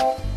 Música